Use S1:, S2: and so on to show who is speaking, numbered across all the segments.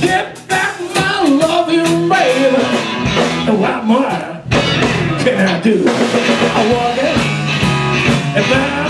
S1: Get back my baby. What more can I do? I walk it.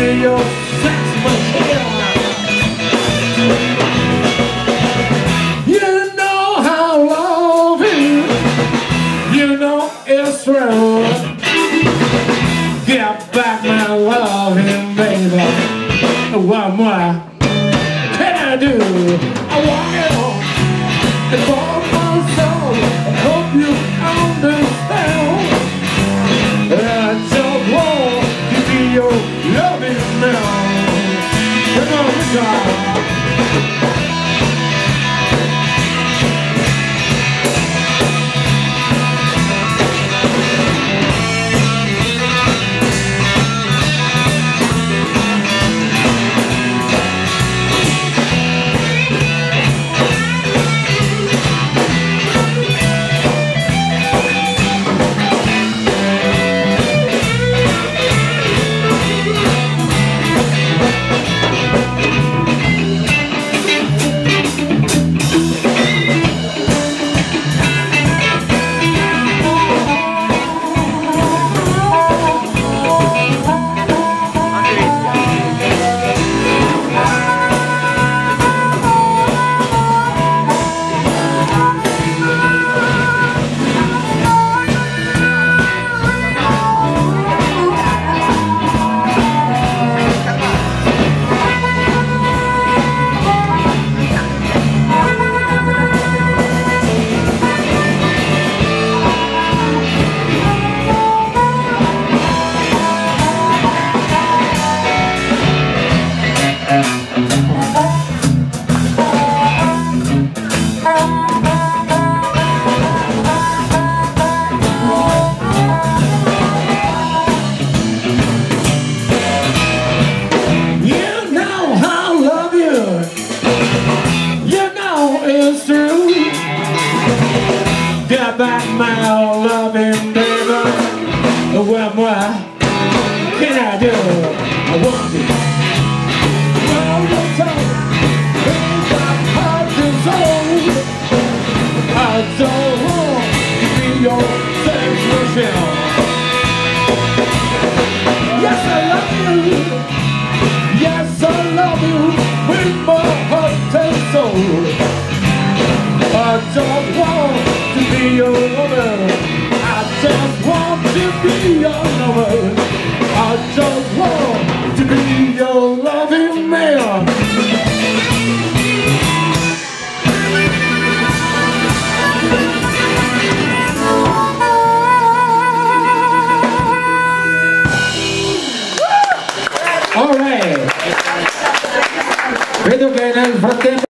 S1: Want. You know how love you. You know it's true. Get back my loving, baby. What more can I do? I walk it on. Come Back my loving baby. What more can I do? I want you. I don't want to be your. Yes, I love you. Yes, I love you your lover. I just want to be your loving man. All right. Vedo che nel frattempo